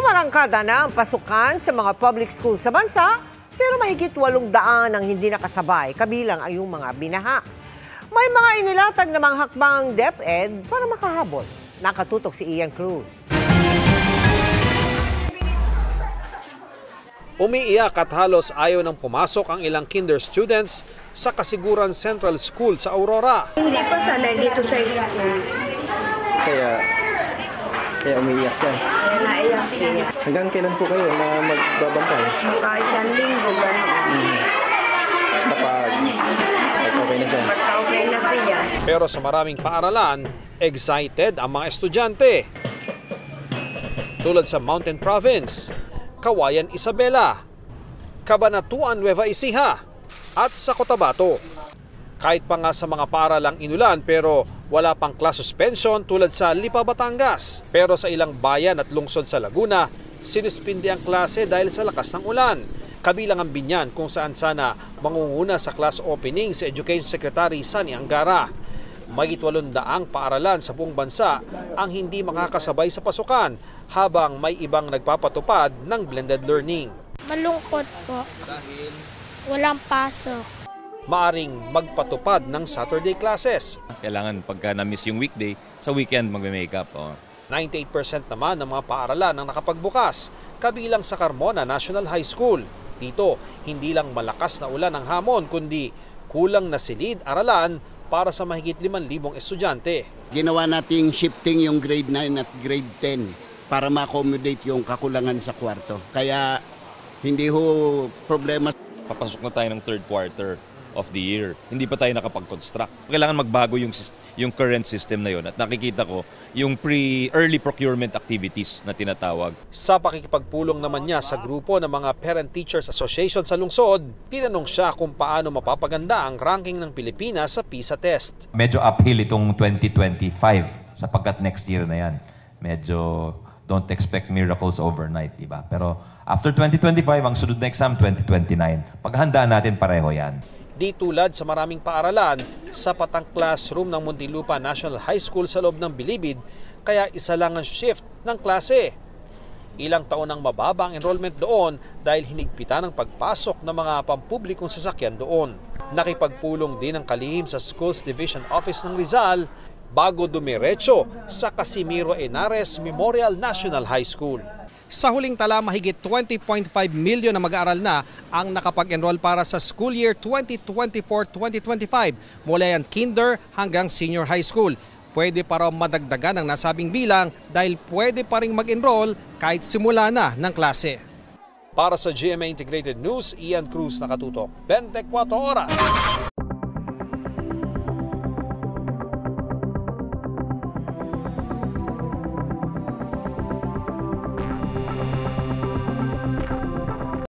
Umarangkada na ang pasukan sa mga public school sa bansa, pero mahigit walong daan ang hindi nakasabay, kabilang ay yung mga binaha. May mga inilatag namang hakbang DepEd para makahabol. Nakatutok si Ian Cruz. Umiiyak at halos ayaw nang pumasok ang ilang kinder students sa Kasiguran Central School sa Aurora. Hindi pa sanay dito sa school. Kaya, kaya umiiyak siya. Kaya naiyak siya. Hanggang kailan po kayo na magbabantay? Maka isang linggo gano'n. Kapag, kapag okay na siya. Pagka okay na siya. Pero sa maraming paaralan, excited ang mga estudyante. Tulad sa Mountain Province, Kawayan Isabela, Cabanatuan Nueva Ecija at sa Cotabato. Kahit pa nga sa mga paaralang inulan pero wala pang class suspension tulad sa Lipa, Batangas. Pero sa ilang bayan at lungsod sa Laguna, sinuspindi ang klase dahil sa lakas ng ulan. Kabilang ang Binyan kung saan sana mangunguna sa class opening si Education Secretary Sani Angara. Magit daang paaralan sa buong bansa ang hindi makakasabay sa pasukan habang may ibang nagpapatupad ng blended learning. Malungkot po. Dahil? Walang pasok. Maaring magpatupad ng Saturday classes. Kailangan pagka na-miss yung weekday, sa weekend magme-makeup. Oh. 98% naman ng mga paaralan ang nakapagbukas, kabilang sa Carmona National High School. Dito, hindi lang malakas na ulan ang hamon, kundi kulang na silid aralan para sa mahigit 5,000 estudyante. ginawa nating shifting yung grade 9 at grade 10 para ma-accommodate yung kakulangan sa kwarto. Kaya hindi ho problema Papasok na tayo ng third quarter of the year. Hindi pa tayo nakapag-construct. Kailangan magbago yung, yung current system na yun. At nakikita ko yung pre-early procurement activities na tinatawag. Sa pakikipagpulong naman niya sa grupo ng mga Parent Teachers Association sa lungsod, tinanong siya kung paano mapapaganda ang ranking ng Pilipinas sa PISA test. medyo uphill itong 2025 sapagkat next year na yan. Medyo don't expect miracles overnight, di ba? Pero after 2025, ang sunod na exam, 2029. Paghandaan natin pareho yan. Di tulad sa maraming paaralan, sapat ang classroom ng Muntinlupa National High School sa loob ng Bilibid, kaya isa lang ang shift ng klase. Ilang taon ang mababa ang enrollment doon dahil hinigpitan ang pagpasok ng mga pampublikong sasakyan doon. Nakipagpulong din ang kalihim sa Schools Division Office ng Rizal bago dumiretso sa Casimiro Henares Memorial National High School. Sa huling tala, mahigit 20.5 milyon na mag-aaral na ang nakapag-enroll para sa school year 2024-2025 mula yan kinder hanggang senior high school. Pwede pa raw madagdagan ang nasabing bilang dahil pwede pa rin mag-enroll kahit simula na ng klase. Para sa GMA Integrated News, Ian Cruz nakatutok. 24 oras.